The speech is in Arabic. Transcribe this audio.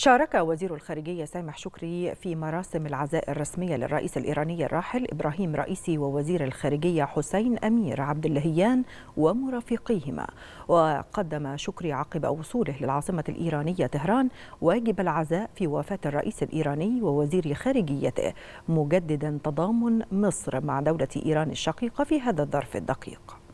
شارك وزير الخارجية سامح شكري في مراسم العزاء الرسمية للرئيس الإيراني الراحل إبراهيم رئيسي ووزير الخارجية حسين أمير عبد اللهيان ومرافقيهما. وقدم شكري عقب وصوله للعاصمة الإيرانية طهران واجب العزاء في وفاة الرئيس الإيراني ووزير خارجيته مجددا تضامن مصر مع دولة إيران الشقيقة في هذا الظرف الدقيق.